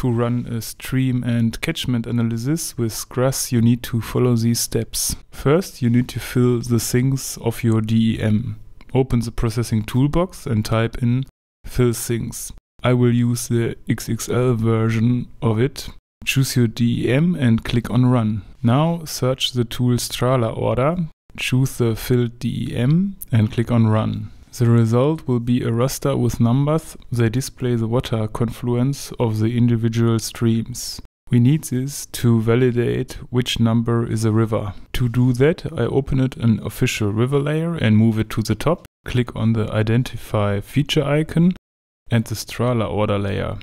to run a stream and catchment analysis with GRASS, you need to follow these steps. First, you need to fill the sinks of your DEM. Open the processing toolbox and type in fill sinks. I will use the XXL version of it. Choose your DEM and click on run. Now search the tool Strahler order, choose the filled DEM and click on run. The result will be a raster with numbers. They display the water confluence of the individual streams. We need this to validate which number is a river. To do that, I open it an official river layer and move it to the top. Click on the identify feature icon and the Strahler order layer.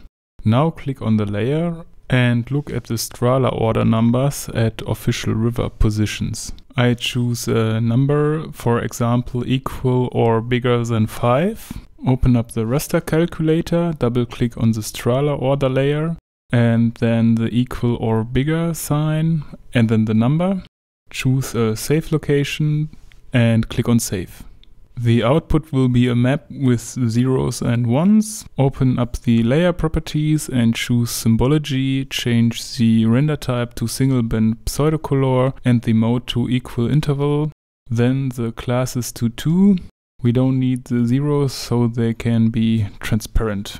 Now click on the layer and look at the Strahler order numbers at official river positions. I choose a number, for example, equal or bigger than 5. Open up the raster calculator, double click on the Strahler order layer, and then the equal or bigger sign, and then the number. Choose a save location and click on save. The output will be a map with zeros and ones. Open up the layer properties and choose symbology, change the render type to single band pseudocolor and the mode to equal interval. Then the classes to 2. We don't need the zeros so they can be transparent.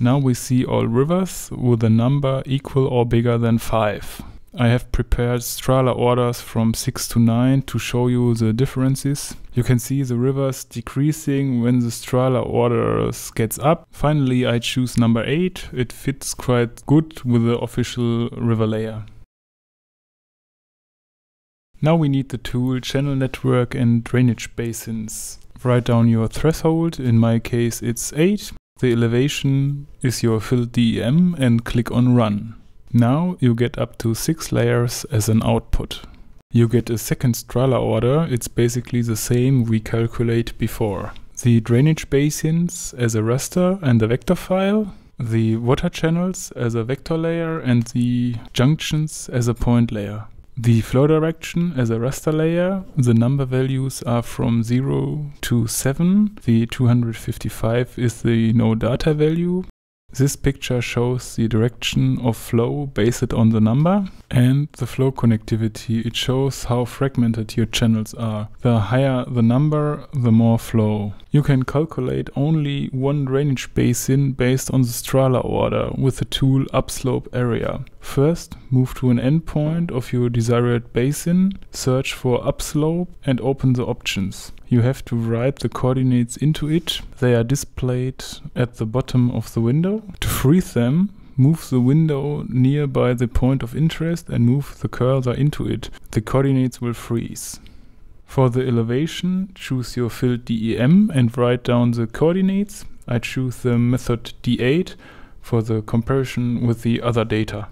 Now we see all rivers with a number equal or bigger than 5. I have prepared Strahler orders from 6 to 9 to show you the differences. You can see the rivers decreasing when the Strahler orders gets up. Finally I choose number 8. It fits quite good with the official river layer. Now we need the tool channel network and drainage basins. Write down your threshold, in my case it's 8. The elevation is your filled DEM and click on run. Now you get up to 6 layers as an output. You get a second Strahler order, it's basically the same we calculate before. The drainage basins as a raster and a vector file, the water channels as a vector layer and the junctions as a point layer. The flow direction as a raster layer, the number values are from 0 to 7. The 255 is the no data value this picture shows the direction of flow based on the number and the flow connectivity. It shows how fragmented your channels are. The higher the number, the more flow. You can calculate only one drainage basin based on the Strahler order with the tool upslope area. First, move to an endpoint of your desired basin, search for upslope and open the options. You have to write the coordinates into it. They are displayed at the bottom of the window. To freeze them, move the window nearby the point of interest and move the cursor into it. The coordinates will freeze. For the elevation, choose your filled DEM and write down the coordinates. I choose the method D8 for the comparison with the other data.